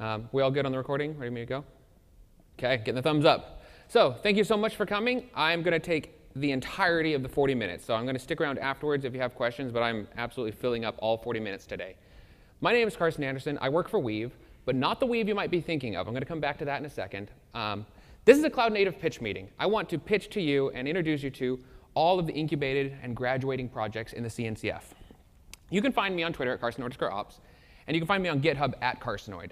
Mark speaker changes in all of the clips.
Speaker 1: Um, we all good on the recording? Ready to go? Okay, getting the thumbs up. So thank you so much for coming. I'm going to take the entirety of the 40 minutes. So I'm going to stick around afterwards if you have questions, but I'm absolutely filling up all 40 minutes today. My name is Carson Anderson. I work for Weave, but not the Weave you might be thinking of. I'm going to come back to that in a second. Um, this is a cloud native pitch meeting. I want to pitch to you and introduce you to all of the incubated and graduating projects in the CNCF. You can find me on Twitter at Carson underscore ops, and you can find me on GitHub at Carsonoid.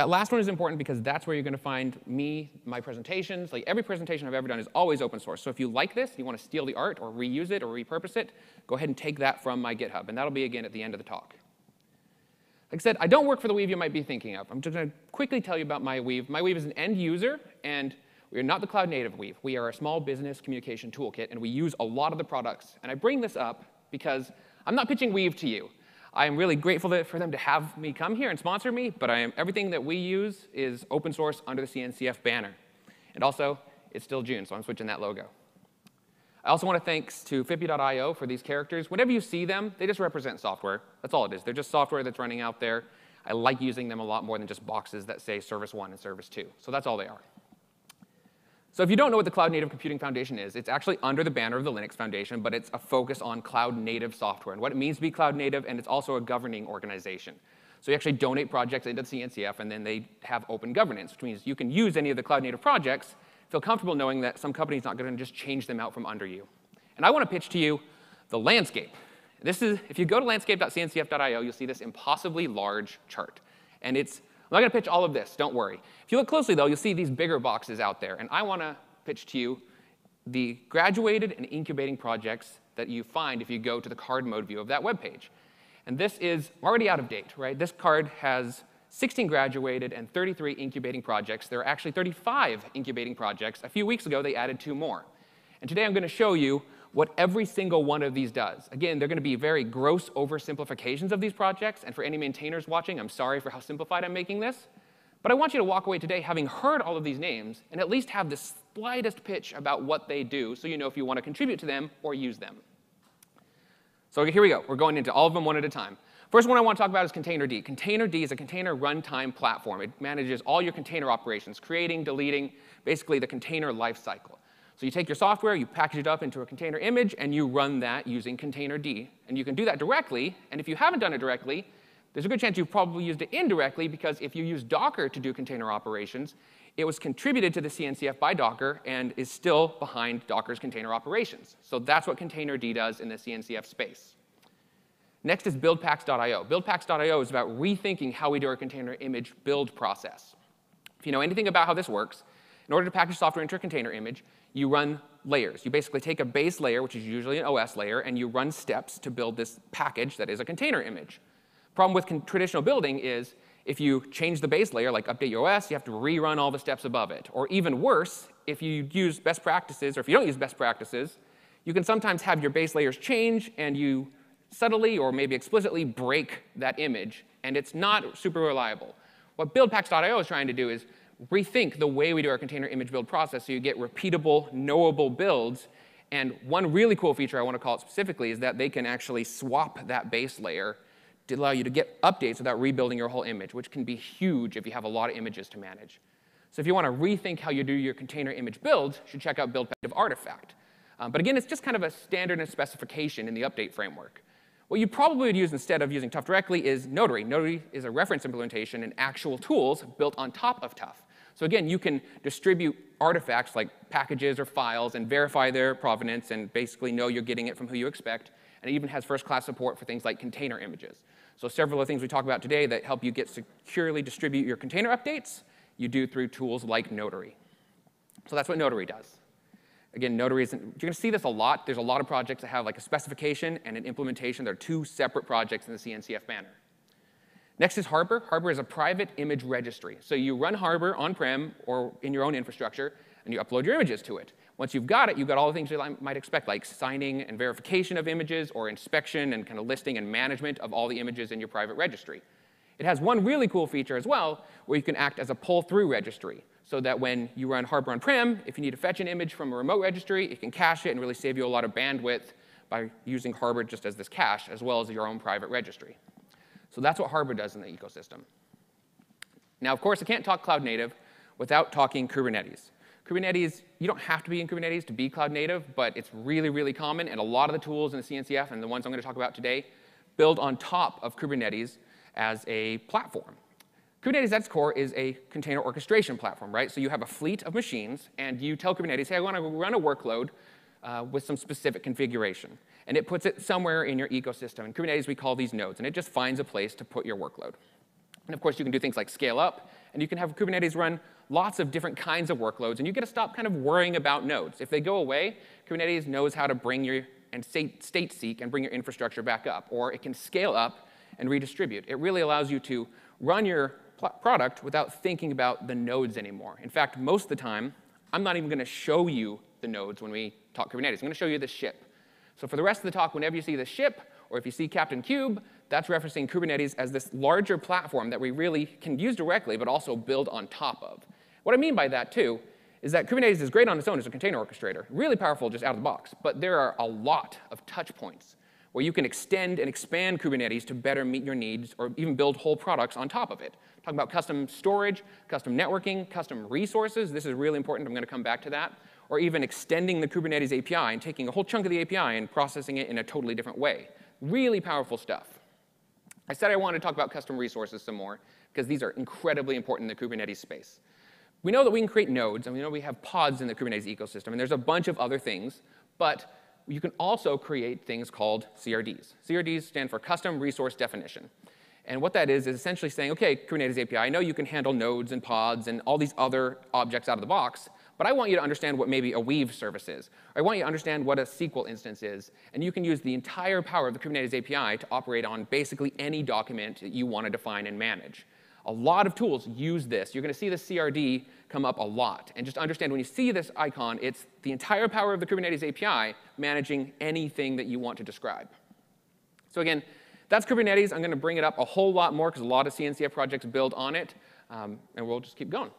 Speaker 1: That last one is important because that's where you're going to find me, my presentations. Like every presentation I've ever done is always open source. So if you like this, you want to steal the art or reuse it or repurpose it, go ahead and take that from my GitHub. And that'll be again at the end of the talk. Like I said, I don't work for the Weave you might be thinking of. I'm just going to quickly tell you about my Weave. My Weave is an end user, and we are not the cloud native Weave. We are a small business communication toolkit, and we use a lot of the products. And I bring this up because I'm not pitching Weave to you. I am really grateful for them to have me come here and sponsor me, but I am, everything that we use is open source under the CNCF banner. And also, it's still June, so I'm switching that logo. I also want to thanks to Phippy.io for these characters. Whenever you see them, they just represent software. That's all it is. They're just software that's running out there. I like using them a lot more than just boxes that say Service 1 and Service 2. So that's all they are. So if you don't know what the Cloud Native Computing Foundation is, it's actually under the banner of the Linux Foundation, but it's a focus on cloud native software and what it means to be cloud native, and it's also a governing organization. So you actually donate projects into the CNCF, and then they have open governance, which means you can use any of the cloud native projects, feel comfortable knowing that some company's not going to just change them out from under you. And I want to pitch to you the landscape. This is, if you go to landscape.cncf.io, you'll see this impossibly large chart. And it's I'm not going to pitch all of this, don't worry. If you look closely, though, you'll see these bigger boxes out there. And I want to pitch to you the graduated and incubating projects that you find if you go to the card mode view of that web page. And this is already out of date, right? This card has 16 graduated and 33 incubating projects. There are actually 35 incubating projects. A few weeks ago, they added two more. And today I'm going to show you what every single one of these does. Again, they're going to be very gross oversimplifications of these projects, and for any maintainers watching, I'm sorry for how simplified I'm making this. But I want you to walk away today having heard all of these names and at least have the slightest pitch about what they do so you know if you want to contribute to them or use them. So here we go. We're going into all of them one at a time. First one I want to talk about is Containerd. Containerd is a container runtime platform. It manages all your container operations, creating, deleting, basically the container lifecycle. So you take your software, you package it up into a container image, and you run that using Containerd. And you can do that directly, and if you haven't done it directly, there's a good chance you've probably used it indirectly because if you use Docker to do container operations, it was contributed to the CNCF by Docker and is still behind Docker's container operations. So that's what Containerd does in the CNCF space. Next is buildpacks.io. Buildpacks.io is about rethinking how we do our container image build process. If you know anything about how this works, in order to package software into a container image, you run layers. You basically take a base layer, which is usually an OS layer, and you run steps to build this package that is a container image. Problem with traditional building is if you change the base layer, like update your OS, you have to rerun all the steps above it. Or even worse, if you use best practices, or if you don't use best practices, you can sometimes have your base layers change and you subtly or maybe explicitly break that image, and it's not super reliable. What buildpacks.io is trying to do is rethink the way we do our container image build process so you get repeatable, knowable builds. And one really cool feature I want to call it specifically is that they can actually swap that base layer to allow you to get updates without rebuilding your whole image, which can be huge if you have a lot of images to manage. So if you want to rethink how you do your container image build, you should check out build artifact. Um, but again, it's just kind of a standard and specification in the update framework. What you probably would use instead of using Tuf directly is Notary. Notary is a reference implementation and actual tools built on top of Tuf. So again, you can distribute artifacts like packages or files and verify their provenance and basically know you're getting it from who you expect. And it even has first-class support for things like container images. So several of the things we talk about today that help you get securely distribute your container updates, you do through tools like Notary. So that's what Notary does. Again, Notary isn't, you're going to see this a lot. There's a lot of projects that have like a specification and an implementation. They're two separate projects in the CNCF banner. Next is Harbor. Harbor is a private image registry. So you run Harbor on-prem or in your own infrastructure, and you upload your images to it. Once you've got it, you've got all the things you might expect, like signing and verification of images, or inspection and kind of listing and management of all the images in your private registry. It has one really cool feature as well, where you can act as a pull-through registry, so that when you run Harbor on-prem, if you need to fetch an image from a remote registry, it can cache it and really save you a lot of bandwidth by using Harbor just as this cache, as well as your own private registry. So that's what Harbor does in the ecosystem. Now, of course, I can't talk cloud native without talking Kubernetes. Kubernetes, you don't have to be in Kubernetes to be cloud native, but it's really, really common, and a lot of the tools in the CNCF and the ones I'm going to talk about today build on top of Kubernetes as a platform. Kubernetes at its core is a container orchestration platform, right? So you have a fleet of machines, and you tell Kubernetes, hey, I want to run a workload uh, with some specific configuration. And it puts it somewhere in your ecosystem. In Kubernetes, we call these nodes, and it just finds a place to put your workload. And of course, you can do things like scale up, and you can have Kubernetes run lots of different kinds of workloads, and you get to stop kind of worrying about nodes. If they go away, Kubernetes knows how to bring your and state, state seek and bring your infrastructure back up, or it can scale up and redistribute. It really allows you to run your product without thinking about the nodes anymore. In fact, most of the time, I'm not even going to show you the nodes when we talk Kubernetes. I'm going to show you the ship. So for the rest of the talk, whenever you see the ship, or if you see Captain Kube, that's referencing Kubernetes as this larger platform that we really can use directly, but also build on top of. What I mean by that, too, is that Kubernetes is great on its own as a container orchestrator, really powerful just out of the box, but there are a lot of touch points where you can extend and expand Kubernetes to better meet your needs or even build whole products on top of it. Talking about custom storage, custom networking, custom resources. This is really important. I'm going to come back to that. Or even extending the Kubernetes API and taking a whole chunk of the API and processing it in a totally different way. Really powerful stuff. I said I wanted to talk about custom resources some more because these are incredibly important in the Kubernetes space. We know that we can create nodes, and we know we have pods in the Kubernetes ecosystem, and there's a bunch of other things, but you can also create things called CRDs. CRDs stand for Custom Resource Definition. And what that is, is essentially saying, OK, Kubernetes API, I know you can handle nodes and pods and all these other objects out of the box, but I want you to understand what maybe a Weave service is. I want you to understand what a SQL instance is. And you can use the entire power of the Kubernetes API to operate on basically any document that you want to define and manage. A lot of tools use this. You're going to see the CRD come up a lot. And just understand when you see this icon, it's the entire power of the Kubernetes API managing anything that you want to describe. So again, that's Kubernetes. I'm going to bring it up a whole lot more because a lot of CNCF projects build on it. Um, and we'll just keep going.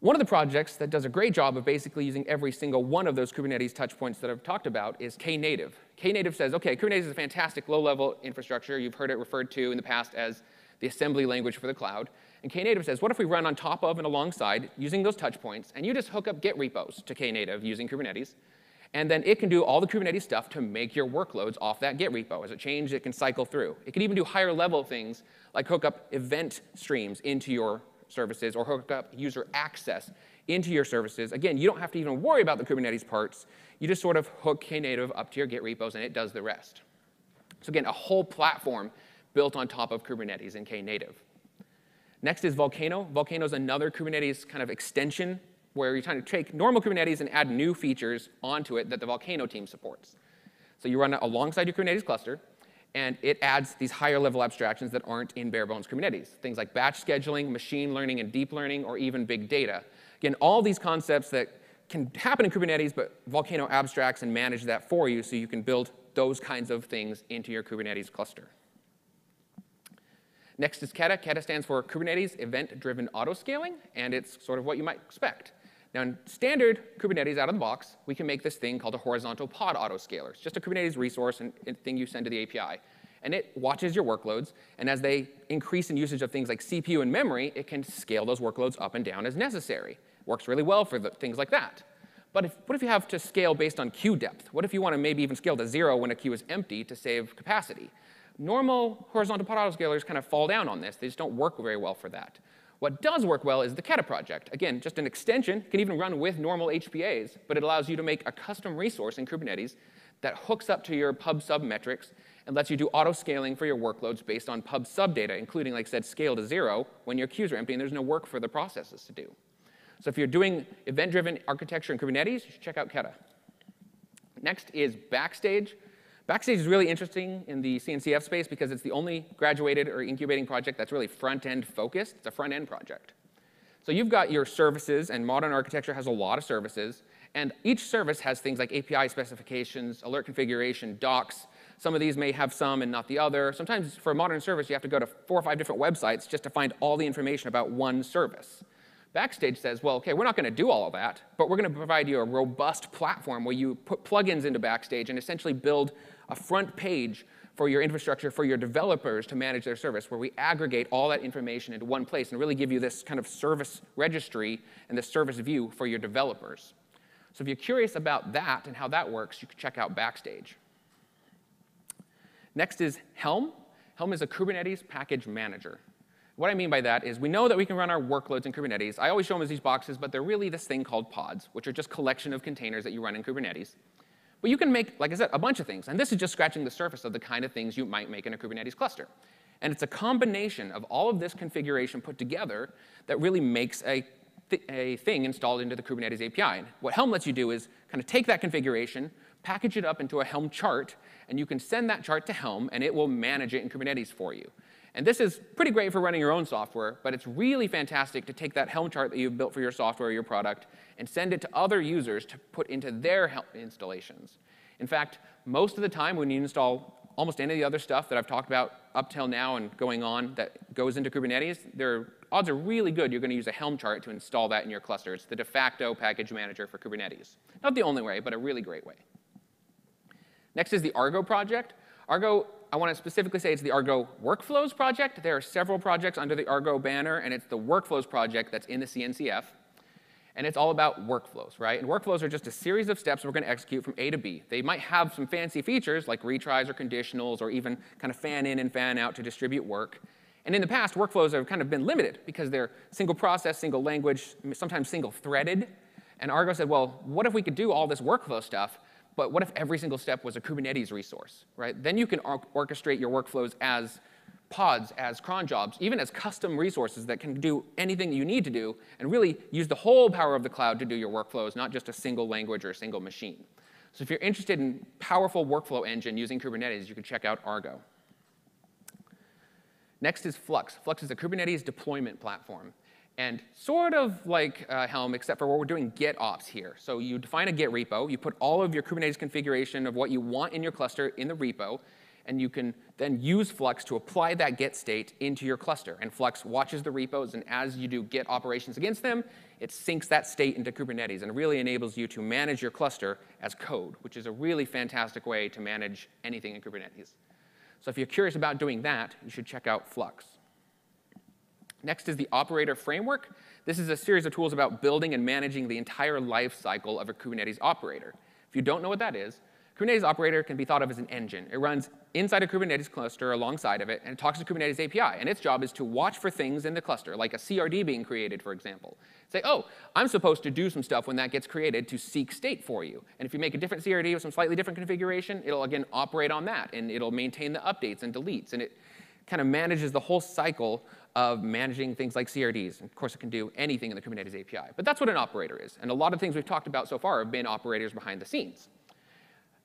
Speaker 1: One of the projects that does a great job of basically using every single one of those Kubernetes touchpoints that I've talked about is Knative. Knative says, OK, Kubernetes is a fantastic low-level infrastructure. You've heard it referred to in the past as the assembly language for the cloud. And Knative says, what if we run on top of and alongside using those touchpoints, and you just hook up Git repos to Knative using Kubernetes, and then it can do all the Kubernetes stuff to make your workloads off that Git repo. As it changes, it can cycle through. It can even do higher level things like hook up event streams into your services or hook up user access into your services. Again, you don't have to even worry about the Kubernetes parts. You just sort of hook Knative up to your Git repos, and it does the rest. So again, a whole platform built on top of Kubernetes and Knative. Next is Volcano. Volcano is another Kubernetes kind of extension where you're trying to take normal Kubernetes and add new features onto it that the Volcano team supports. So you run it alongside your Kubernetes cluster, and it adds these higher level abstractions that aren't in bare bones Kubernetes. Things like batch scheduling, machine learning and deep learning, or even big data. Again, all these concepts that can happen in Kubernetes, but Volcano abstracts and manage that for you so you can build those kinds of things into your Kubernetes cluster. Next is KEDA. KEDA stands for Kubernetes Event-Driven Autoscaling, and it's sort of what you might expect. Now, in standard Kubernetes out of the box, we can make this thing called a horizontal pod autoscaler. It's just a Kubernetes resource and thing you send to the API. And it watches your workloads, and as they increase in usage of things like CPU and memory, it can scale those workloads up and down as necessary. Works really well for the, things like that. But if, what if you have to scale based on queue depth? What if you want to maybe even scale to zero when a queue is empty to save capacity? Normal horizontal pod autoscalers kind of fall down on this. They just don't work very well for that. What does work well is the KEDA project. Again, just an extension, can even run with normal HPAs, but it allows you to make a custom resource in Kubernetes that hooks up to your pub sub metrics and lets you do auto scaling for your workloads based on pub sub data, including, like I said, scale to zero when your queues are empty and there's no work for the processes to do. So if you're doing event-driven architecture in Kubernetes, you should check out KEDA. Next is Backstage. Backstage is really interesting in the CNCF space because it's the only graduated or incubating project that's really front-end focused. It's a front-end project. So you've got your services, and modern architecture has a lot of services. And each service has things like API specifications, alert configuration, docs. Some of these may have some and not the other. Sometimes for a modern service, you have to go to four or five different websites just to find all the information about one service. Backstage says, well, okay, we're not going to do all of that, but we're going to provide you a robust platform where you put plugins into Backstage and essentially build a front page for your infrastructure, for your developers to manage their service, where we aggregate all that information into one place and really give you this kind of service registry and this service view for your developers. So if you're curious about that and how that works, you can check out Backstage. Next is Helm. Helm is a Kubernetes package manager. What I mean by that is we know that we can run our workloads in Kubernetes. I always show them as these boxes, but they're really this thing called pods, which are just collection of containers that you run in Kubernetes. But you can make, like I said, a bunch of things. And this is just scratching the surface of the kind of things you might make in a Kubernetes cluster. And it's a combination of all of this configuration put together that really makes a, th a thing installed into the Kubernetes API. And what Helm lets you do is kind of take that configuration, package it up into a Helm chart, and you can send that chart to Helm, and it will manage it in Kubernetes for you. And this is pretty great for running your own software, but it's really fantastic to take that Helm chart that you've built for your software or your product and send it to other users to put into their Helm installations. In fact, most of the time when you install almost any of the other stuff that I've talked about up till now and going on that goes into Kubernetes, there odds are really good you're going to use a Helm chart to install that in your cluster. It's the de facto package manager for Kubernetes. Not the only way, but a really great way. Next is the Argo project. Argo I want to specifically say it's the Argo Workflows project. There are several projects under the Argo banner, and it's the Workflows project that's in the CNCF. And it's all about workflows, right? And workflows are just a series of steps we're going to execute from A to B. They might have some fancy features like retries or conditionals or even kind of fan in and fan out to distribute work. And in the past, workflows have kind of been limited because they're single process, single language, sometimes single threaded. And Argo said, well, what if we could do all this workflow stuff but what if every single step was a Kubernetes resource, right? Then you can or orchestrate your workflows as pods, as cron jobs, even as custom resources that can do anything you need to do, and really use the whole power of the cloud to do your workflows, not just a single language or a single machine. So if you're interested in powerful workflow engine using Kubernetes, you can check out Argo. Next is Flux. Flux is a Kubernetes deployment platform and sort of like uh, Helm, except for what we're doing Git ops here. So you define a Git repo, you put all of your Kubernetes configuration of what you want in your cluster in the repo, and you can then use Flux to apply that Git state into your cluster. And Flux watches the repos, and as you do Git operations against them, it syncs that state into Kubernetes and really enables you to manage your cluster as code, which is a really fantastic way to manage anything in Kubernetes. So if you're curious about doing that, you should check out Flux. Next is the operator framework. This is a series of tools about building and managing the entire life cycle of a Kubernetes operator. If you don't know what that is, Kubernetes operator can be thought of as an engine. It runs inside a Kubernetes cluster alongside of it, and it talks to Kubernetes API. And its job is to watch for things in the cluster, like a CRD being created, for example. Say, oh, I'm supposed to do some stuff when that gets created to seek state for you. And if you make a different CRD with some slightly different configuration, it'll again operate on that, and it'll maintain the updates and deletes. And it kind of manages the whole cycle of managing things like CRDs. And of course, it can do anything in the Kubernetes API. But that's what an operator is. And a lot of things we've talked about so far have been operators behind the scenes.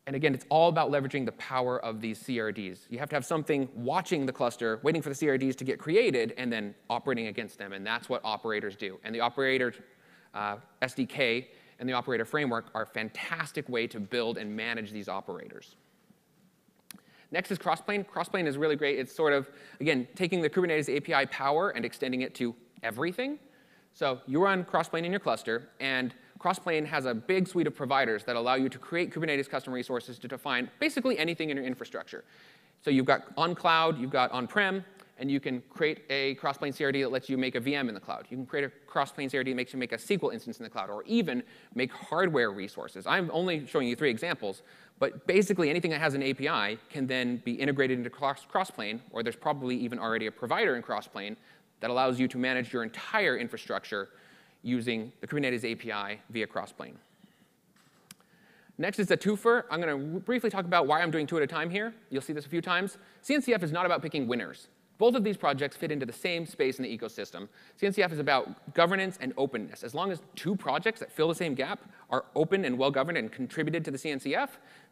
Speaker 1: And again, it's all about leveraging the power of these CRDs. You have to have something watching the cluster, waiting for the CRDs to get created, and then operating against them. And that's what operators do. And the operator uh, SDK and the operator framework are a fantastic way to build and manage these operators. Next is Crossplane. Crossplane is really great. It's sort of, again, taking the Kubernetes API power and extending it to everything. So you run Crossplane in your cluster, and Crossplane has a big suite of providers that allow you to create Kubernetes custom resources to define basically anything in your infrastructure. So you've got on cloud, you've got on-prem, and you can create a Crossplane CRD that lets you make a VM in the cloud. You can create a Crossplane CRD that makes you make a SQL instance in the cloud, or even make hardware resources. I'm only showing you three examples, but basically, anything that has an API can then be integrated into Crossplane, or there's probably even already a provider in Crossplane that allows you to manage your entire infrastructure using the Kubernetes API via Crossplane. Next is a twofer. I'm going to briefly talk about why I'm doing two at a time here. You'll see this a few times. CNCF is not about picking winners. Both of these projects fit into the same space in the ecosystem. CNCF is about governance and openness. As long as two projects that fill the same gap are open and well-governed and contributed to the CNCF,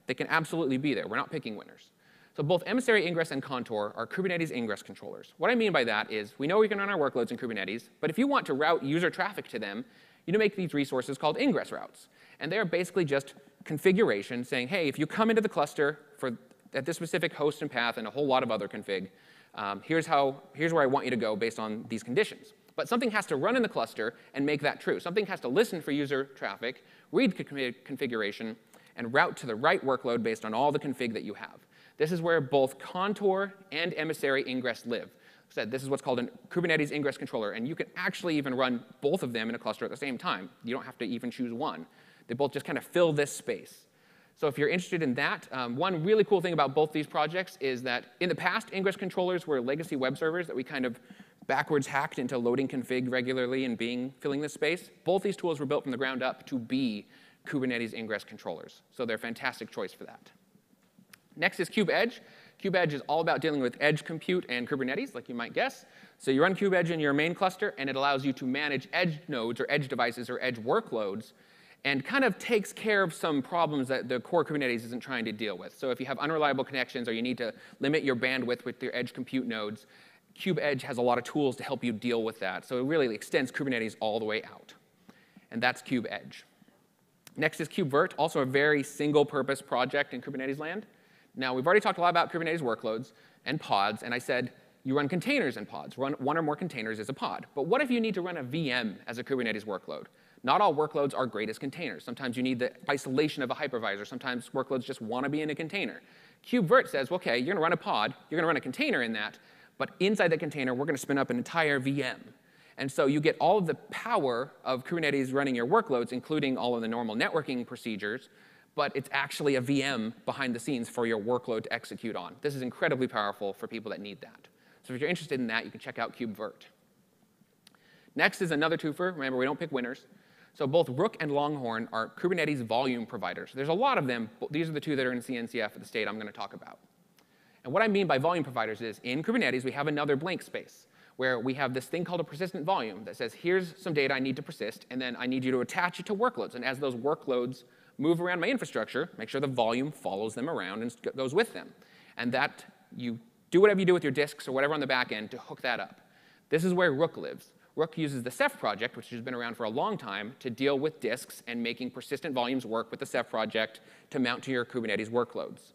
Speaker 1: they can absolutely be there. We're not picking winners. So both Emissary Ingress and Contour are Kubernetes ingress controllers. What I mean by that is we know we can run our workloads in Kubernetes, but if you want to route user traffic to them, you make these resources called ingress routes. And they're basically just configuration saying, hey, if you come into the cluster for at this specific host and path and a whole lot of other config, um, here's, how, here's where I want you to go based on these conditions. But something has to run in the cluster and make that true. Something has to listen for user traffic, read configuration, and route to the right workload based on all the config that you have. This is where both Contour and Emissary Ingress live. Said this is what's called a Kubernetes ingress controller, and you can actually even run both of them in a cluster at the same time. You don't have to even choose one. They both just kind of fill this space. So if you're interested in that, um, one really cool thing about both these projects is that in the past, ingress controllers were legacy web servers that we kind of backwards hacked into loading config regularly and being filling this space. Both these tools were built from the ground up to be Kubernetes ingress controllers. So they're a fantastic choice for that. Next is KubeEdge. KubeEdge is all about dealing with edge compute and Kubernetes, like you might guess. So you run KubeEdge in your main cluster, and it allows you to manage edge nodes or edge devices or edge workloads and kind of takes care of some problems that the core Kubernetes isn't trying to deal with. So if you have unreliable connections or you need to limit your bandwidth with your edge compute nodes, KubeEdge has a lot of tools to help you deal with that. So it really extends Kubernetes all the way out. And that's KubeEdge. Next is KubeVirt, also a very single-purpose project in Kubernetes land. Now, we've already talked a lot about Kubernetes workloads and pods, and I said you run containers in pods. Run one or more containers is a pod. But what if you need to run a VM as a Kubernetes workload? Not all workloads are great as containers. Sometimes you need the isolation of a hypervisor. Sometimes workloads just want to be in a container. KubeVirt says, well, OK, you're going to run a pod. You're going to run a container in that. But inside that container, we're going to spin up an entire VM. And so you get all of the power of Kubernetes running your workloads, including all of the normal networking procedures, but it's actually a VM behind the scenes for your workload to execute on. This is incredibly powerful for people that need that. So if you're interested in that, you can check out KubeVirt. Next is another twofer. Remember, we don't pick winners. So both Rook and Longhorn are Kubernetes volume providers. There's a lot of them. But these are the two that are in CNCF at the state I'm going to talk about. And what I mean by volume providers is in Kubernetes, we have another blank space where we have this thing called a persistent volume that says, here's some data I need to persist, and then I need you to attach it to workloads. And as those workloads move around my infrastructure, make sure the volume follows them around and goes with them. And that you do whatever you do with your disks or whatever on the back end to hook that up. This is where Rook lives. Rook uses the Ceph project, which has been around for a long time, to deal with disks and making persistent volumes work with the Ceph project to mount to your Kubernetes workloads.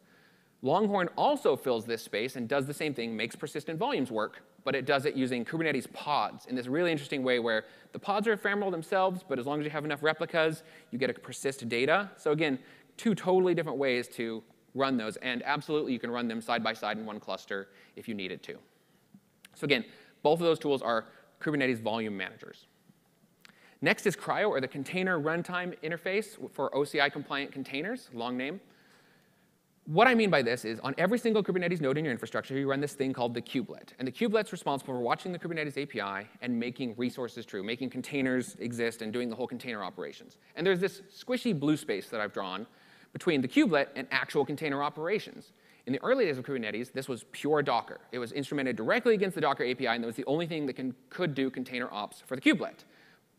Speaker 1: Longhorn also fills this space and does the same thing, makes persistent volumes work, but it does it using Kubernetes pods in this really interesting way where the pods are ephemeral themselves, but as long as you have enough replicas, you get to persist data. So again, two totally different ways to run those, and absolutely you can run them side by side in one cluster if you needed to. So again, both of those tools are Kubernetes volume managers. Next is CRI-O, or the Container Runtime Interface for OCI-compliant containers, long name. What I mean by this is on every single Kubernetes node in your infrastructure, you run this thing called the kubelet. And the kubelet's responsible for watching the Kubernetes API and making resources true, making containers exist and doing the whole container operations. And there's this squishy blue space that I've drawn between the kubelet and actual container operations. In the early days of Kubernetes, this was pure Docker. It was instrumented directly against the Docker API, and that was the only thing that can, could do container ops for the kubelet.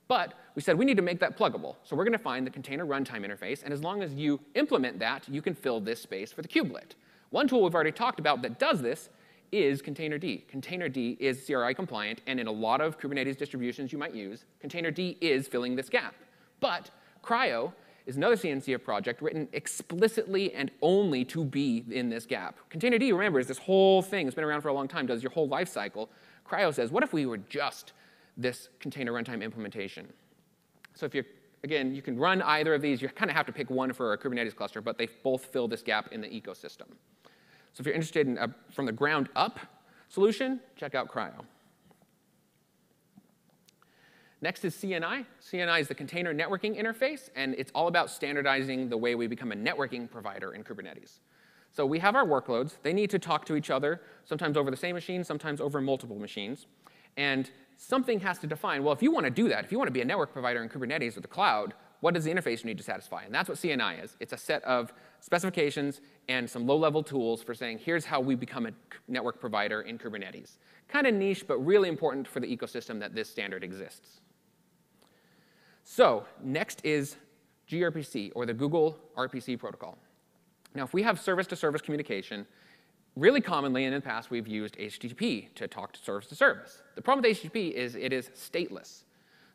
Speaker 1: But we said we need to make that pluggable. So we're going to find the container runtime interface. And as long as you implement that, you can fill this space for the kubelet. One tool we've already talked about that does this is Containerd. Containerd is CRI compliant. And in a lot of Kubernetes distributions you might use, Containerd is filling this gap. But CRI-O is another CNCF project written explicitly and only to be in this gap. Containerd, remember, is this whole thing. It's been around for a long time, does your whole life cycle. CRI-O says, what if we were just this container runtime implementation. So if you're, again, you can run either of these. You kind of have to pick one for a Kubernetes cluster, but they both fill this gap in the ecosystem. So if you're interested in a from the ground up solution, check out CRI-O. Next is CNI. CNI is the container networking interface, and it's all about standardizing the way we become a networking provider in Kubernetes. So we have our workloads. They need to talk to each other, sometimes over the same machine, sometimes over multiple machines. And something has to define, well, if you want to do that, if you want to be a network provider in Kubernetes or the cloud, what does the interface need to satisfy? And that's what CNI is. It's a set of specifications and some low-level tools for saying, here's how we become a network provider in Kubernetes. Kind of niche, but really important for the ecosystem that this standard exists. So next is gRPC, or the Google RPC protocol. Now, if we have service-to-service -service communication, really commonly in the past, we've used HTTP to talk to service to service. The problem with HTTP is it is stateless.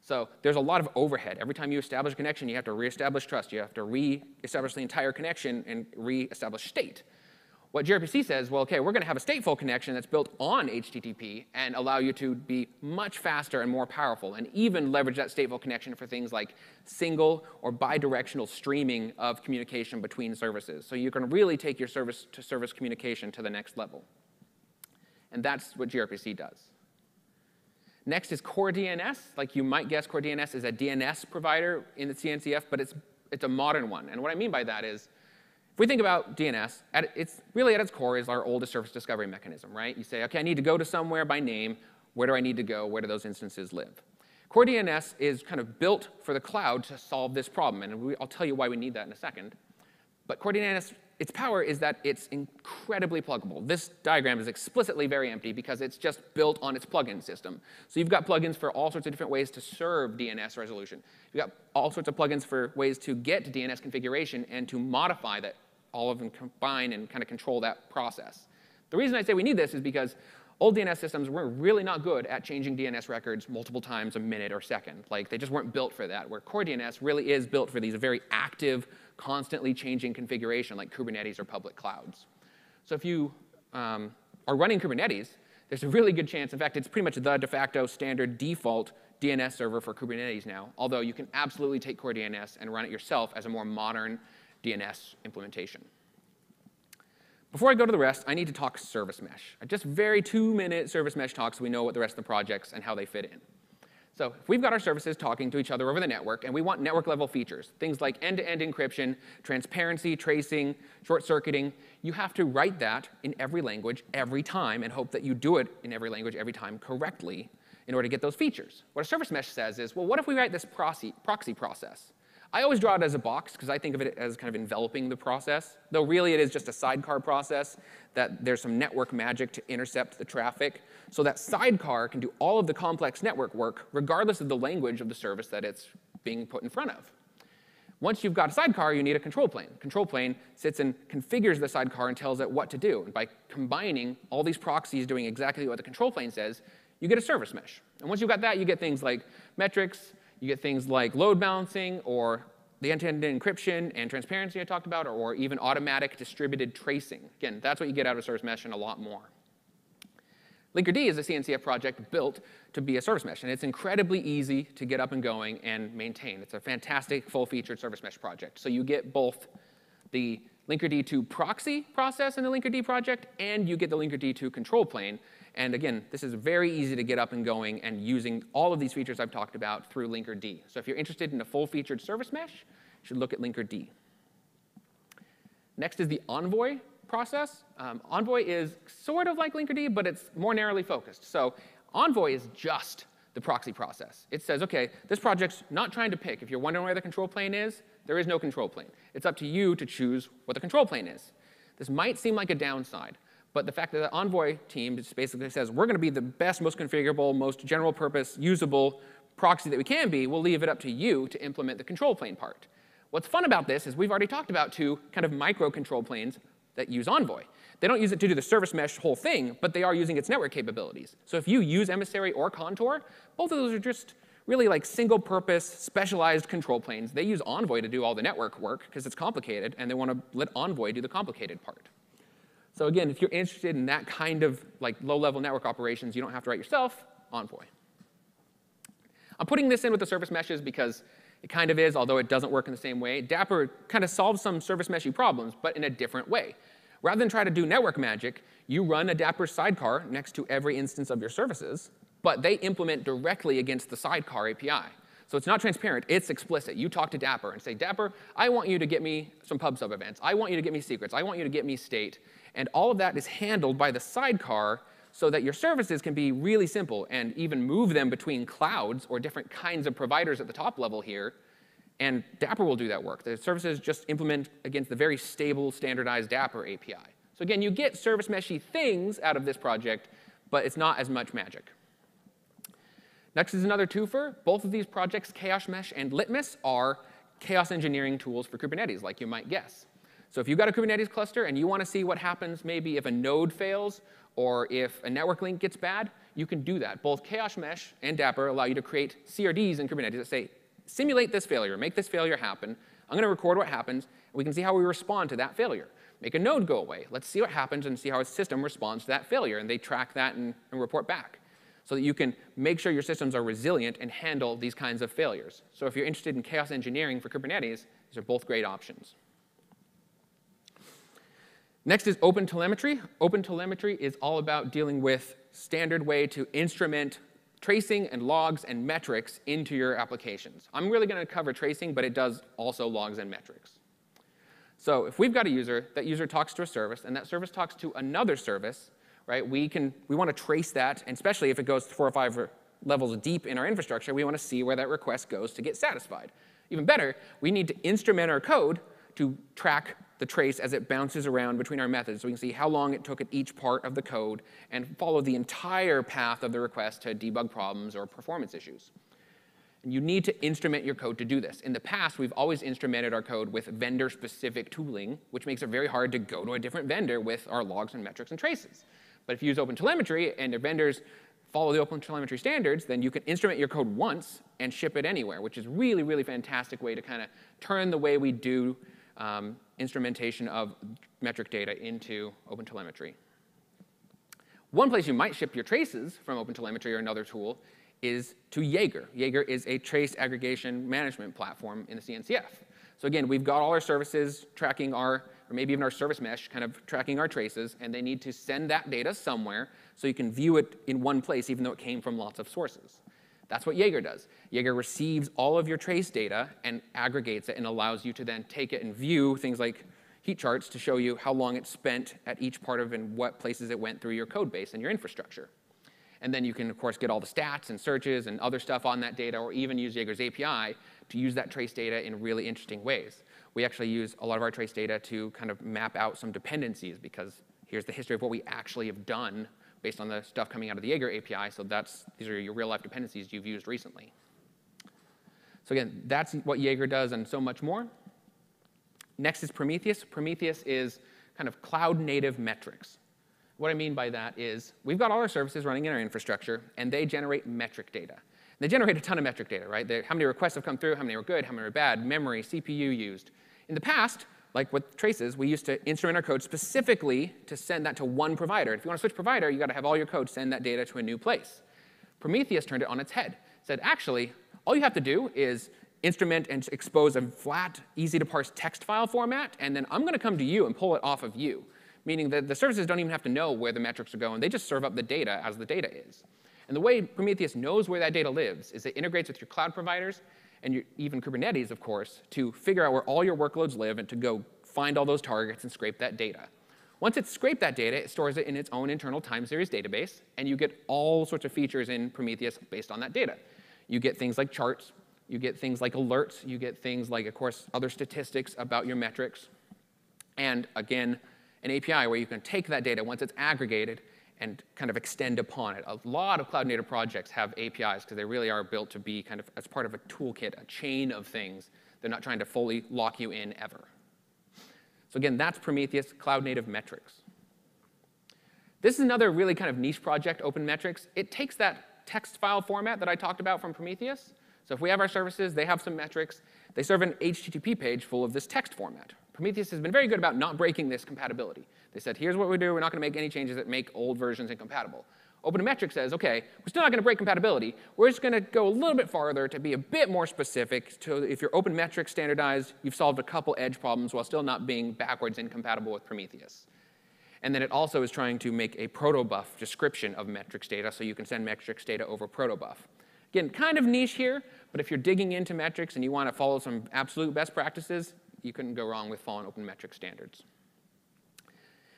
Speaker 1: So there's a lot of overhead. Every time you establish a connection, you have to reestablish trust. You have to re-establish the entire connection and re-establish state. What gRPC says, well, okay, we're going to have a stateful connection that's built on HTTP and allow you to be much faster and more powerful, and even leverage that stateful connection for things like single or bidirectional streaming of communication between services. So you can really take your service-to-service communication to the next level. And that's what gRPC does. Next is Core DNS. Like you might guess, Core DNS is a DNS provider in the CNCF, but it's, it's a modern one. And what I mean by that is if we think about DNS, it's really at its core is our oldest service discovery mechanism, right? You say, okay, I need to go to somewhere by name. Where do I need to go? Where do those instances live? Core DNS is kind of built for the cloud to solve this problem, and we, I'll tell you why we need that in a second. But Core DNS its power is that it's incredibly pluggable. This diagram is explicitly very empty because it's just built on its plugin system. So you've got plugins for all sorts of different ways to serve DNS resolution. You've got all sorts of plugins for ways to get to DNS configuration and to modify that, all of them combine and kind of control that process. The reason I say we need this is because old DNS systems were really not good at changing DNS records multiple times a minute or second. Like they just weren't built for that, where Core DNS really is built for these very active constantly changing configuration like Kubernetes or public clouds. So if you um, are running Kubernetes, there's a really good chance, in fact, it's pretty much the de facto standard default DNS server for Kubernetes now, although you can absolutely take Core DNS and run it yourself as a more modern DNS implementation. Before I go to the rest, I need to talk service mesh. A just very two-minute service mesh talk so we know what the rest of the projects and how they fit in. So if we've got our services talking to each other over the network, and we want network level features, things like end-to-end -end encryption, transparency, tracing, short-circuiting, you have to write that in every language every time and hope that you do it in every language every time correctly in order to get those features. What a service mesh says is, well, what if we write this proxy process? I always draw it as a box because I think of it as kind of enveloping the process, though really it is just a sidecar process that there's some network magic to intercept the traffic. So that sidecar can do all of the complex network work regardless of the language of the service that it's being put in front of. Once you've got a sidecar, you need a control plane. Control plane sits and configures the sidecar and tells it what to do. And by combining all these proxies doing exactly what the control plane says, you get a service mesh. And once you've got that, you get things like metrics, you get things like load balancing or the end-to-end encryption and transparency I talked about, or even automatic distributed tracing. Again, that's what you get out of service mesh and a lot more. Linkerd is a CNCF project built to be a service mesh, and it's incredibly easy to get up and going and maintain. It's a fantastic full-featured service mesh project. So you get both the Linkerd2 proxy process in the Linkerd project, and you get the Linkerd2 control plane and again, this is very easy to get up and going and using all of these features I've talked about through Linkerd. So if you're interested in a full-featured service mesh, you should look at Linkerd. Next is the Envoy process. Um, Envoy is sort of like Linkerd, but it's more narrowly focused. So Envoy is just the proxy process. It says, OK, this project's not trying to pick. If you're wondering where the control plane is, there is no control plane. It's up to you to choose what the control plane is. This might seem like a downside, but the fact that the Envoy team just basically says, we're going to be the best, most configurable, most general purpose, usable proxy that we can be, we'll leave it up to you to implement the control plane part. What's fun about this is we've already talked about two kind of micro control planes that use Envoy. They don't use it to do the service mesh whole thing, but they are using its network capabilities. So if you use Emissary or Contour, both of those are just really like single purpose, specialized control planes. They use Envoy to do all the network work because it's complicated, and they want to let Envoy do the complicated part. So again, if you're interested in that kind of like low-level network operations, you don't have to write yourself, Envoy. I'm putting this in with the service meshes because it kind of is, although it doesn't work in the same way. Dapr kind of solves some service meshy problems, but in a different way. Rather than try to do network magic, you run a Dapr sidecar next to every instance of your services, but they implement directly against the sidecar API. So it's not transparent, it's explicit. You talk to Dapr and say, Dapr, I want you to get me some pub sub events. I want you to get me secrets. I want you to get me state. And all of that is handled by the sidecar so that your services can be really simple and even move them between clouds or different kinds of providers at the top level here. And Dapr will do that work. The services just implement against the very stable, standardized Dapr API. So again, you get service meshy things out of this project, but it's not as much magic. Next is another twofer. Both of these projects, Chaos Mesh and Litmus, are chaos engineering tools for Kubernetes, like you might guess. So if you've got a Kubernetes cluster and you want to see what happens maybe if a node fails or if a network link gets bad, you can do that. Both Chaos Mesh and Dapr allow you to create CRDs in Kubernetes that say, simulate this failure, make this failure happen. I'm going to record what happens, and we can see how we respond to that failure. make a node go away. Let's see what happens and see how a system responds to that failure. And they track that and, and report back so that you can make sure your systems are resilient and handle these kinds of failures. So if you're interested in chaos engineering for Kubernetes, these are both great options. Next is OpenTelemetry. OpenTelemetry is all about dealing with standard way to instrument tracing and logs and metrics into your applications. I'm really going to cover tracing, but it does also logs and metrics. So if we've got a user, that user talks to a service, and that service talks to another service, right? We can we want to trace that, and especially if it goes four or five levels deep in our infrastructure, we want to see where that request goes to get satisfied. Even better, we need to instrument our code to track the trace as it bounces around between our methods so we can see how long it took at each part of the code and follow the entire path of the request to debug problems or performance issues. And you need to instrument your code to do this. In the past, we've always instrumented our code with vendor-specific tooling, which makes it very hard to go to a different vendor with our logs and metrics and traces. But if you use OpenTelemetry and your vendors follow the OpenTelemetry standards, then you can instrument your code once and ship it anywhere, which is really, really fantastic way to kind of turn the way we do um, instrumentation of metric data into OpenTelemetry. One place you might ship your traces from OpenTelemetry or another tool is to Jaeger. Jaeger is a trace aggregation management platform in the CNCF. So again, we've got all our services tracking our, or maybe even our service mesh kind of tracking our traces, and they need to send that data somewhere so you can view it in one place even though it came from lots of sources. That's what Jaeger does. Jaeger receives all of your trace data and aggregates it and allows you to then take it and view things like heat charts to show you how long it spent at each part of and what places it went through your code base and your infrastructure. And then you can, of course, get all the stats and searches and other stuff on that data, or even use Jaeger's API to use that trace data in really interesting ways. We actually use a lot of our trace data to kind of map out some dependencies because here's the history of what we actually have done based on the stuff coming out of the Jaeger API. So that's, these are your real life dependencies you've used recently. So again, that's what Jaeger does and so much more. Next is Prometheus. Prometheus is kind of cloud native metrics. What I mean by that is we've got all our services running in our infrastructure, and they generate metric data. They generate a ton of metric data, right? They're, how many requests have come through, how many were good, how many were bad, memory, CPU used. In the past, like with traces, we used to instrument our code specifically to send that to one provider. If you want to switch provider, you got to have all your code send that data to a new place. Prometheus turned it on its head. Said, actually, all you have to do is instrument and expose a flat, easy to parse text file format, and then I'm going to come to you and pull it off of you. Meaning that the services don't even have to know where the metrics are going. They just serve up the data as the data is. And the way Prometheus knows where that data lives is it integrates with your cloud providers and your, even Kubernetes, of course, to figure out where all your workloads live and to go find all those targets and scrape that data. Once it's scraped that data, it stores it in its own internal time series database, and you get all sorts of features in Prometheus based on that data. You get things like charts, you get things like alerts, you get things like, of course, other statistics about your metrics, and again, an API where you can take that data once it's aggregated and kind of extend upon it. A lot of cloud native projects have APIs because they really are built to be kind of as part of a toolkit, a chain of things. They're not trying to fully lock you in ever. So again, that's Prometheus Cloud Native Metrics. This is another really kind of niche project, Open Metrics. It takes that text file format that I talked about from Prometheus. So if we have our services, they have some metrics. They serve an HTTP page full of this text format. Prometheus has been very good about not breaking this compatibility. They said, here's what we do. We're not going to make any changes that make old versions incompatible. OpenMetrics says, OK, we're still not going to break compatibility. We're just going to go a little bit farther to be a bit more specific. So if your OpenMetrics standardized, you've solved a couple edge problems while still not being backwards incompatible with Prometheus. And then it also is trying to make a protobuf description of metrics data so you can send metrics data over protobuf. Again, kind of niche here, but if you're digging into metrics and you want to follow some absolute best practices, you couldn't go wrong with following open metric standards.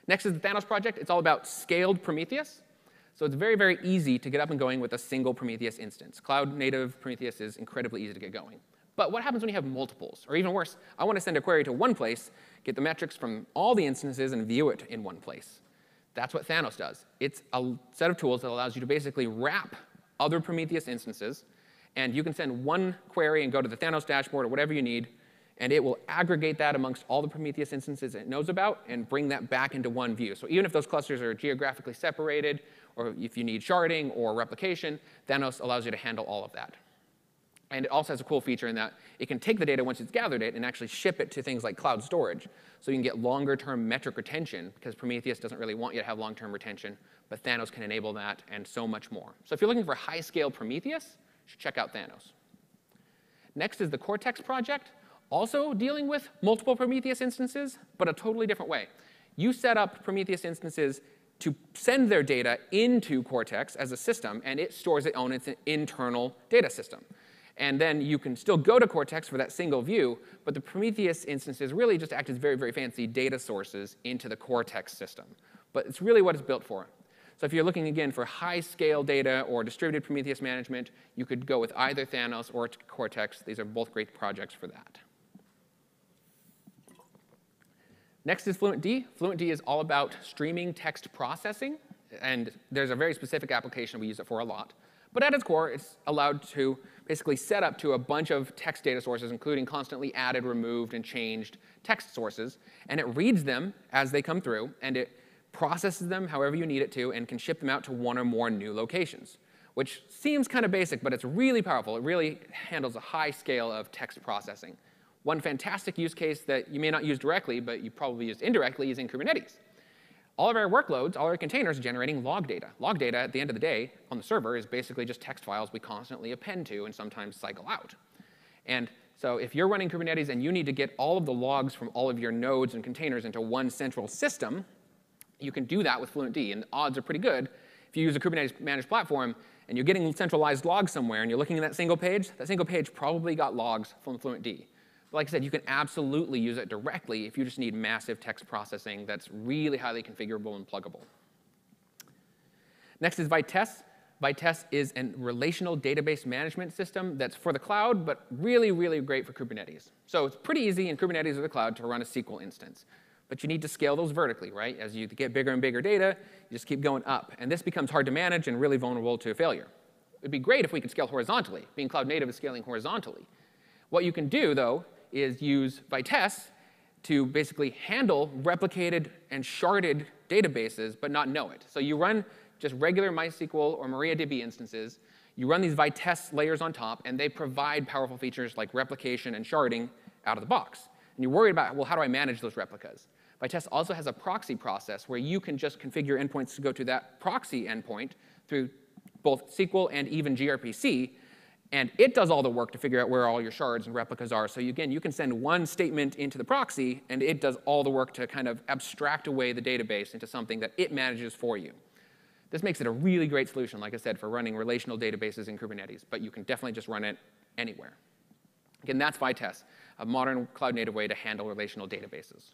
Speaker 1: Next is the Thanos project. It's all about scaled Prometheus. So it's very, very easy to get up and going with a single Prometheus instance. Cloud native Prometheus is incredibly easy to get going. But what happens when you have multiples? Or even worse, I want to send a query to one place, get the metrics from all the instances, and view it in one place. That's what Thanos does. It's a set of tools that allows you to basically wrap other Prometheus instances, and you can send one query and go to the Thanos dashboard or whatever you need, and it will aggregate that amongst all the Prometheus instances it knows about and bring that back into one view. So even if those clusters are geographically separated, or if you need sharding or replication, Thanos allows you to handle all of that. And it also has a cool feature in that it can take the data once it's gathered it and actually ship it to things like cloud storage. So you can get longer term metric retention because Prometheus doesn't really want you to have long term retention, but Thanos can enable that and so much more. So if you're looking for high scale Prometheus, you should check out Thanos. Next is the Cortex project, also dealing with multiple Prometheus instances, but a totally different way. You set up Prometheus instances to send their data into Cortex as a system, and it stores it on its internal data system. And then you can still go to Cortex for that single view, but the Prometheus instances really just act as very, very fancy data sources into the Cortex system. But it's really what it's built for. So if you're looking, again, for high-scale data or distributed Prometheus management, you could go with either Thanos or Cortex. These are both great projects for that. Next is FluentD. FluentD is all about streaming text processing, and there's a very specific application we use it for a lot. But at its core, it's allowed to basically set up to a bunch of text data sources, including constantly added, removed, and changed text sources, and it reads them as they come through, and it processes them however you need it to, and can ship them out to one or more new locations, which seems kind of basic, but it's really powerful. It really handles a high scale of text processing. One fantastic use case that you may not use directly, but you probably used indirectly is in Kubernetes. All of our workloads, all our containers are generating log data. Log data, at the end of the day, on the server is basically just text files we constantly append to and sometimes cycle out. And so if you're running Kubernetes and you need to get all of the logs from all of your nodes and containers into one central system, you can do that with FluentD, and the odds are pretty good. If you use a Kubernetes managed platform and you're getting centralized logs somewhere and you're looking at that single page, that single page probably got logs from FluentD. Like I said, you can absolutely use it directly if you just need massive text processing that's really highly configurable and pluggable. Next is Vitess. Vitess is a relational database management system that's for the cloud, but really, really great for Kubernetes. So it's pretty easy in Kubernetes or the cloud to run a SQL instance. But you need to scale those vertically, right? As you get bigger and bigger data, you just keep going up. And this becomes hard to manage and really vulnerable to failure. It'd be great if we could scale horizontally. Being cloud native is scaling horizontally. What you can do, though, is use Vitess to basically handle replicated and sharded databases, but not know it. So you run just regular MySQL or MariaDB instances, you run these Vitess layers on top, and they provide powerful features like replication and sharding out of the box. And you're worried about, well, how do I manage those replicas? Vitess also has a proxy process where you can just configure endpoints to go to that proxy endpoint through both SQL and even gRPC, and it does all the work to figure out where all your shards and replicas are. So again, you can send one statement into the proxy, and it does all the work to kind of abstract away the database into something that it manages for you. This makes it a really great solution, like I said, for running relational databases in Kubernetes, but you can definitely just run it anywhere. Again, that's Vitess, a modern cloud-native way to handle relational databases.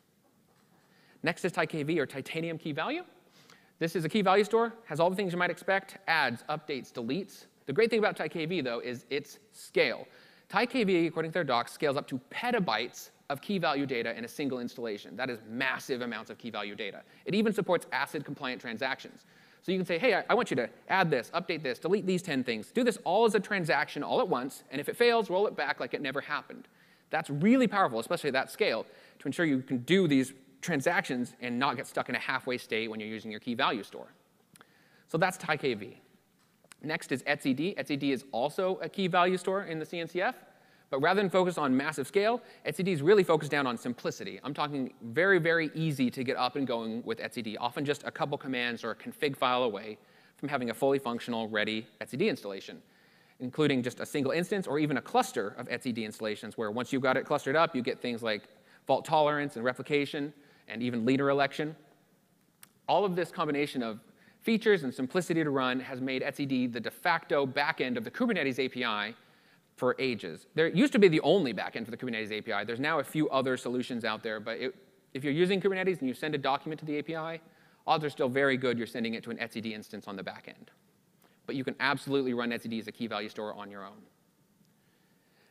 Speaker 1: Next is TiKV, or Titanium Key Value. This is a key value store, has all the things you might expect, adds, updates, deletes, the great thing about TiKV, though, is its scale. TiKV, according to their docs, scales up to petabytes of key value data in a single installation. That is massive amounts of key value data. It even supports ACID compliant transactions. So you can say, hey, I, I, want you to add this, update this, delete these 10 things. Do this all as a transaction all at once, and if it fails, roll it back like it never happened. That's really powerful, especially at that scale, to ensure you can do these transactions and not get stuck in a halfway state when you're using your key value store. So that's TiKV. Next is etcd. etcd is also a key value store in the CNCF. But rather than focus on massive scale, etcd is really focused down on simplicity. I'm talking very, very easy to get up and going with etcd, often just a couple commands or a config file away from having a fully functional, ready etcd installation, including just a single instance or even a cluster of etcd installations where once you've got it clustered up, you get things like fault tolerance and replication and even leader election. All of this combination of features and simplicity to run has made etcd the de facto backend of the Kubernetes API for ages. There used to be the only backend for the Kubernetes API. There's now a few other solutions out there, but it, if you're using Kubernetes and you send a document to the API, odds are still very good you're sending it to an etcd instance on the backend. But you can absolutely run etcd as a key value store on your own.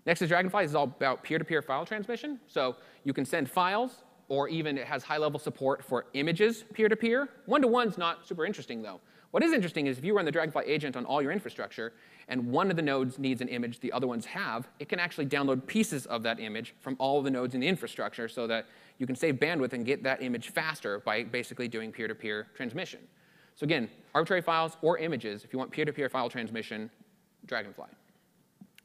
Speaker 1: Next is Dragonfly. This is all about peer-to-peer -peer file transmission. So you can send files or even it has high-level support for images peer-to-peer. One-to-one's not super interesting, though. What is interesting is if you run the Dragonfly agent on all your infrastructure, and one of the nodes needs an image the other ones have, it can actually download pieces of that image from all the nodes in the infrastructure so that you can save bandwidth and get that image faster by basically doing peer-to-peer transmission. So again, arbitrary files or images, if you want peer-to-peer -peer file transmission, Dragonfly.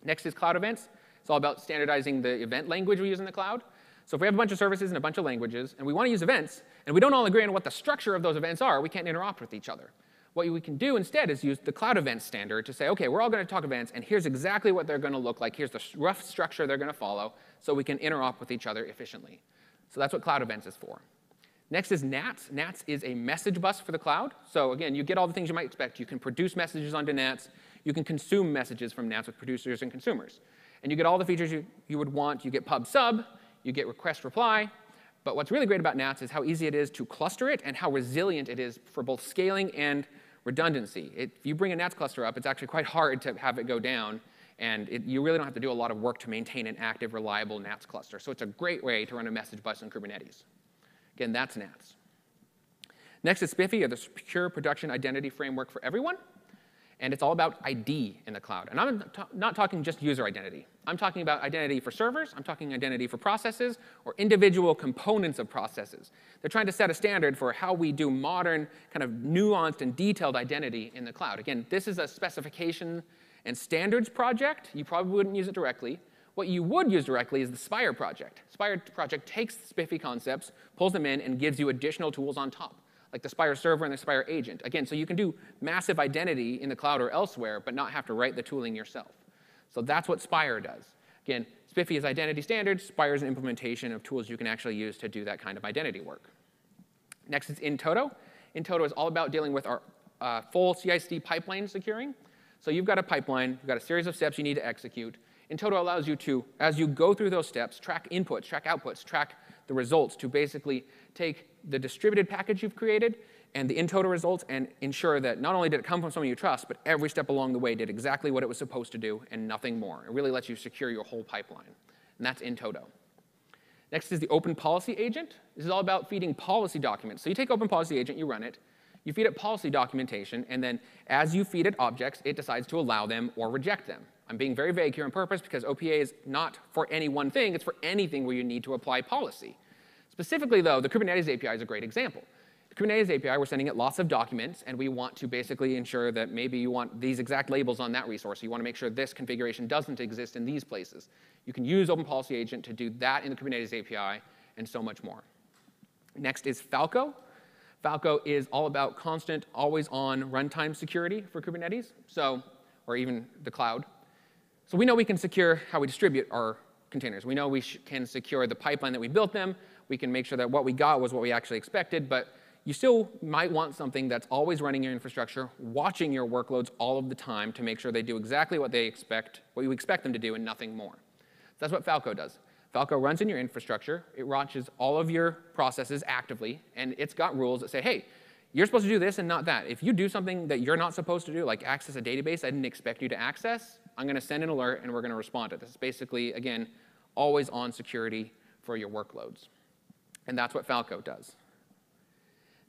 Speaker 1: Next is cloud events. It's all about standardizing the event language we use in the cloud. So if we have a bunch of services and a bunch of languages, and we want to use events, and we don't all agree on what the structure of those events are, we can't interoperate with each other. What we can do instead is use the cloud events standard to say, OK, we're all going to talk events, and here's exactly what they're going to look like. Here's the rough structure they're going to follow, so we can interoperate with each other efficiently. So that's what cloud events is for. Next is NATS. NATS is a message bus for the cloud. So again, you get all the things you might expect. You can produce messages onto NATS. You can consume messages from NATS with producers and consumers. And you get all the features you, you would want. You get pub sub, you get request reply. But what's really great about NATS is how easy it is to cluster it and how resilient it is for both scaling and redundancy. It, if you bring a NATS cluster up, it's actually quite hard to have it go down. And it, you really don't have to do a lot of work to maintain an active, reliable NATS cluster. So it's a great way to run a message bus in Kubernetes. Again, that's NATS. Next is SPIFFE, or the Secure Production Identity Framework for Everyone. And it's all about ID in the cloud. And I'm not talking just user identity. I'm talking about identity for servers. I'm talking identity for processes or individual components of processes. They're trying to set a standard for how we do modern, kind of nuanced and detailed identity in the cloud. Again, this is a specification and standards project. You probably wouldn't use it directly. What you would use directly is the Spire project. Spire project takes SPIFFE concepts, pulls them in, and gives you additional tools on top, like the Spire server and the Spire agent. Again, so you can do massive identity in the cloud or elsewhere, but not have to write the tooling yourself. So that's what Spire does. Again, SPIFFE is identity standards. Spire is an implementation of tools you can actually use to do that kind of identity work. Next is In-Toto. In-Toto is all about dealing with our uh, full CI/CD pipeline securing. So you've got a pipeline, you've got a series of steps you need to execute. In-Toto allows you to, as you go through those steps, track inputs, track outputs, track the results to basically take the distributed package you've created and the In-Toto results and ensure that not only did it come from someone you trust, but every step along the way did exactly what it was supposed to do and nothing more. It really lets you secure your whole pipeline. And that's In-Toto. Next is the Open Policy Agent. This is all about feeding policy documents. So you take Open Policy Agent, you run it, you feed it policy documentation, and then as you feed it objects, it decides to allow them or reject them. I'm being very vague here on purpose because OPA is not for any one thing, it's for anything where you need to apply policy. Specifically, though, the Kubernetes API is a great example. The Kubernetes API, we're sending it lots of documents, and we want to basically ensure that maybe you want these exact labels on that resource. So you want to make sure this configuration doesn't exist in these places. You can use Open Policy Agent to do that in the Kubernetes API and so much more. Next is Falco. Falco is all about constant, always-on runtime security for Kubernetes, so, or even the cloud. So we know we can secure how we distribute our containers. We know we can secure the pipeline that we built them. We can make sure that what we got was what we actually expected, but you still might want something that's always running your infrastructure, watching your workloads all of the time to make sure they do exactly what they expect, what you expect them to do, and nothing more. So that's what Falco does. Falco runs in your infrastructure. It watches all of your processes actively, and it's got rules that say, hey, you're supposed to do this and not that. If you do something that you're not supposed to do, like access a database I didn't expect you to access, I'm going to send an alert and we're going to respond to it. This is basically, again, always on security for your workloads. And that's what Falco does.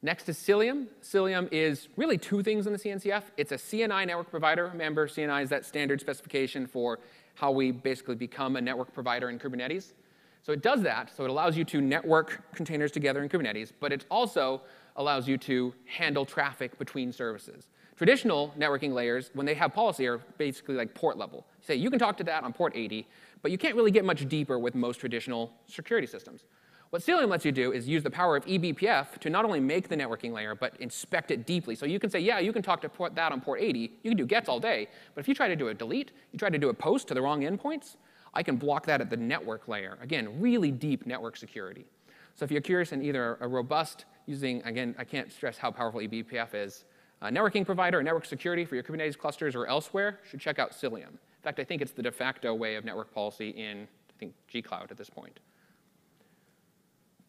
Speaker 1: Next is Cilium. Cilium is really two things in the CNCF. It's a CNI network provider. Remember, CNI is that standard specification for how we basically become a network provider in Kubernetes. So it does that, so it allows you to network containers together in Kubernetes, but it also allows you to handle traffic between services. Traditional networking layers, when they have policy, are basically like port level. Say you can talk to that on port 80, but you can't really get much deeper with most traditional security systems. What Cilium lets you do is use the power of eBPF to not only make the networking layer, but inspect it deeply. So you can say, yeah, you can talk to port that on port 80. You can do gets all day. But if you try to do a delete, you try to do a post to the wrong endpoints, I can block that at the network layer. Again, really deep network security. So if you're curious in either a robust using, again, I can't stress how powerful eBPF is, a networking provider or network security for your Kubernetes clusters or elsewhere should check out Cilium. In fact, I think it's the de facto way of network policy in, I think, gcloud at this point.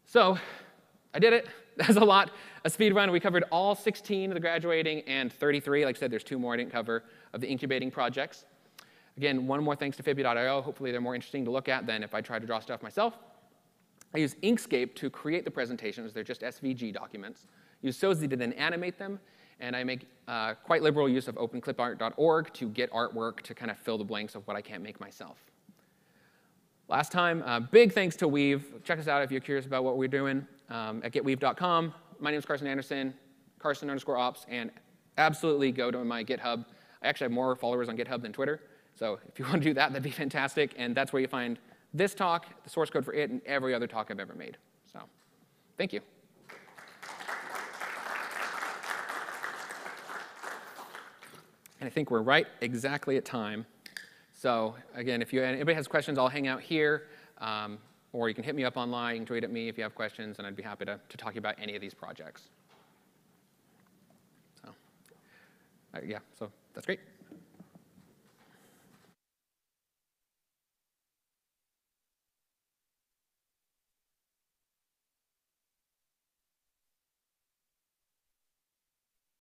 Speaker 1: So I did it. That's a lot. A speed run. We covered all 16 of the graduating and 33. Like I said, there's two more I didn't cover of the incubating projects. Again, one more thanks to Fibby.io. Hopefully they're more interesting to look at than if I try to draw stuff myself. I use Inkscape to create the presentations. They're just SVG documents. I use Sozi to then animate them and I make uh, quite liberal use of openclipart.org to get artwork to kind of fill the blanks of what I can't make myself. Last time, uh, big thanks to Weave. Check us out if you're curious about what we're doing um, at getweave.com. My name is Carson Anderson, Carson underscore ops, and absolutely go to my GitHub. I actually have more followers on GitHub than Twitter, So if you want to do that, that'd be fantastic. And that's where you find this talk, the source code for it, and every other talk I've ever made. So thank you. And I think we're right exactly at time. So again, if you, anybody has questions, I'll hang out here. Um, or you can hit me up online. Tweet at me if you have questions, and I'd be happy to, to talk about any of these projects. So, uh, yeah, so that's great.